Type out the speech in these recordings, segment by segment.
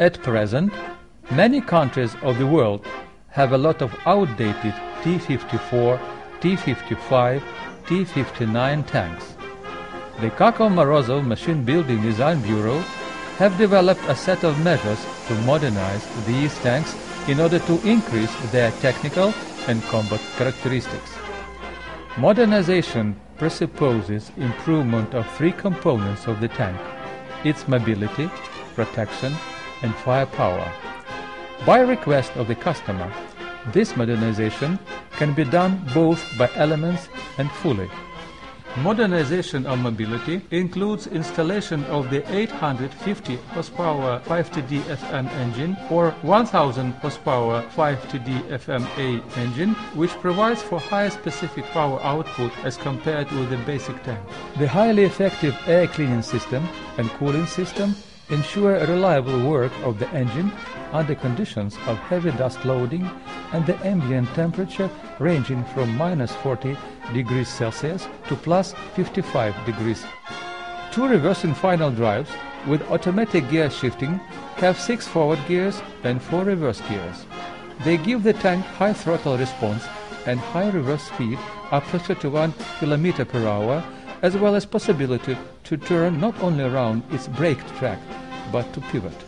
At present, many countries of the world have a lot of outdated T-54, T-55, T-59 tanks. The Kharkov Morozov Machine Building Design Bureau have developed a set of measures to modernize these tanks in order to increase their technical and combat characteristics. Modernization presupposes improvement of three components of the tank, its mobility, protection, and firepower. By request of the customer, this modernization can be done both by elements and fully. Modernization of mobility includes installation of the 850 horsepower 5TD FM engine or 1000 horsepower 5TD FMA engine, which provides for higher specific power output as compared with the basic tank. The highly effective air cleaning system and cooling system ensure reliable work of the engine under conditions of heavy dust loading and the ambient temperature ranging from minus 40 degrees Celsius to plus 55 degrees. Two reversing final drives with automatic gear shifting have six forward gears and four reverse gears. They give the tank high throttle response and high reverse speed up to 31 km per hour as well as possibility to turn not only around its braked track but to pivot.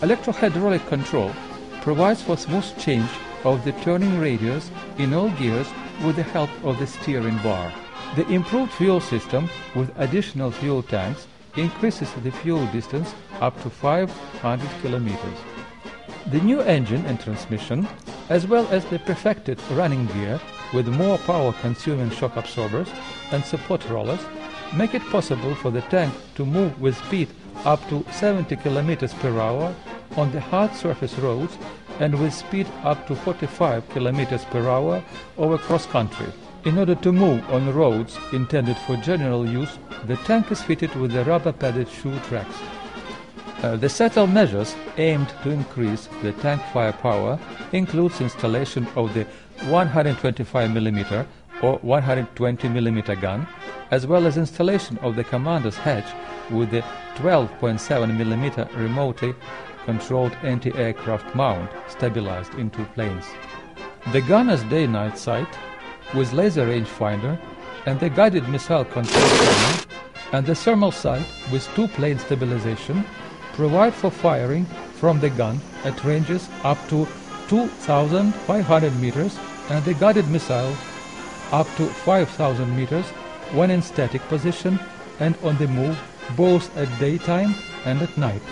Electrohydraulic control provides for smooth change of the turning radius in all gears with the help of the steering bar. The improved fuel system with additional fuel tanks increases the fuel distance up to 500 kilometers. The new engine and transmission, as well as the perfected running gear with more power-consuming shock absorbers and support rollers, make it possible for the tank to move with speed up to 70 kilometers per hour on the hard surface roads and with speed up to 45 kilometers per hour over cross country. In order to move on roads intended for general use, the tank is fitted with the rubber padded shoe tracks. Uh, the set of measures aimed to increase the tank firepower includes installation of the 125 mm or 120 mm gun, as well as installation of the commander's hatch with the 12.7 mm remotely controlled anti-aircraft mount stabilized in two planes. The gunner's day-night sight with laser rangefinder and the guided missile control panel and the thermal sight with two-plane stabilization provide for firing from the gun at ranges up to 2,500 meters and the guided missile up to 5,000 meters when in static position and on the move both at daytime and at night.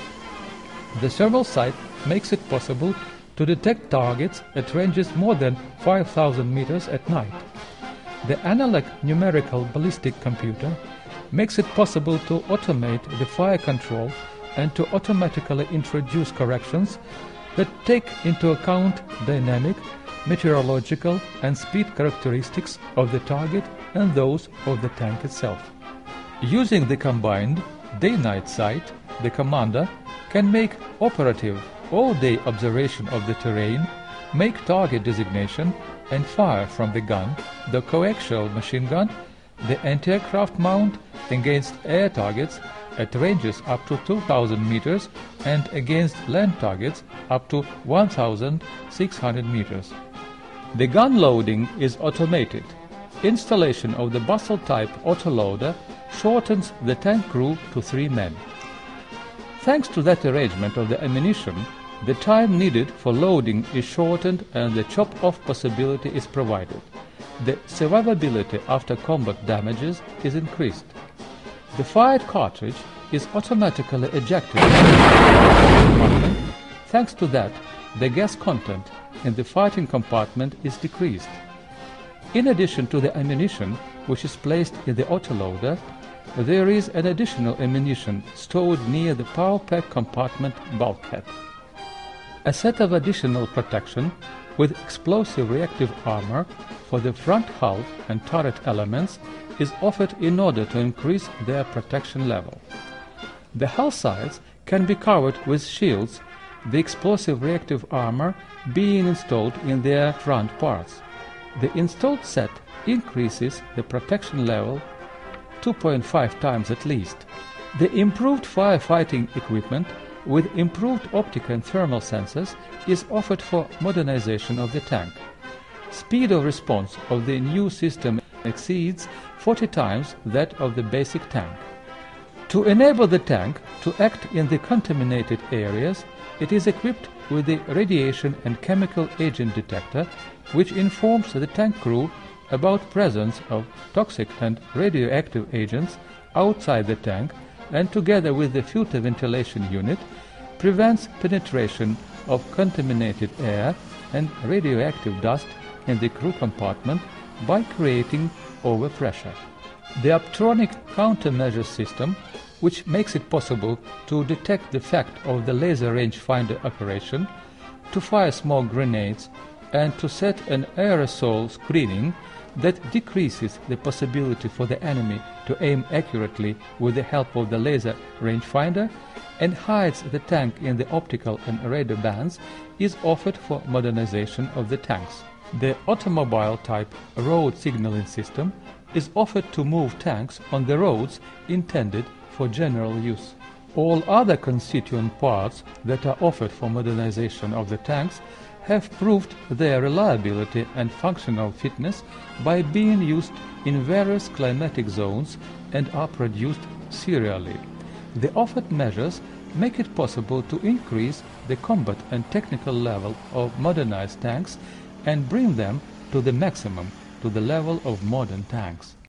The thermal sight makes it possible to detect targets at ranges more than 5,000 meters at night. The analog numerical ballistic computer makes it possible to automate the fire control and to automatically introduce corrections that take into account dynamic, meteorological and speed characteristics of the target and those of the tank itself. Using the combined day-night sight, the commander can make operative all-day observation of the terrain, make target designation and fire from the gun, the coaxial machine gun, the anti-aircraft mount against air targets at ranges up to 2000 meters and against land targets up to 1600 meters. The gun loading is automated. Installation of the bustle type autoloader shortens the tank crew to three men. Thanks to that arrangement of the ammunition, the time needed for loading is shortened and the chop-off possibility is provided. The survivability after combat damages is increased. The fired cartridge is automatically ejected. Thanks to that, the gas content in the fighting compartment is decreased. In addition to the ammunition, which is placed in the autoloader, there is an additional ammunition stored near the power pack compartment bulkhead. A set of additional protection with explosive reactive armor for the front hull and turret elements is offered in order to increase their protection level. The hull sides can be covered with shields, the explosive reactive armor being installed in their front parts. The installed set increases the protection level 2.5 times at least. The improved firefighting equipment with improved optic and thermal sensors is offered for modernization of the tank. Speed of response of the new system exceeds 40 times that of the basic tank. To enable the tank to act in the contaminated areas, it is equipped with the radiation and chemical agent detector which informs the tank crew about presence of toxic and radioactive agents outside the tank and together with the filter ventilation unit prevents penetration of contaminated air and radioactive dust in the crew compartment by creating overpressure. The Optronic countermeasure system, which makes it possible to detect the fact of the laser rangefinder operation, to fire small grenades, and to set an aerosol screening that decreases the possibility for the enemy to aim accurately with the help of the laser rangefinder and hides the tank in the optical and radar bands is offered for modernization of the tanks. The automobile type road signaling system is offered to move tanks on the roads intended for general use. All other constituent parts that are offered for modernization of the tanks have proved their reliability and functional fitness by being used in various climatic zones and are produced serially. The offered measures make it possible to increase the combat and technical level of modernized tanks and bring them to the maximum, to the level of modern tanks.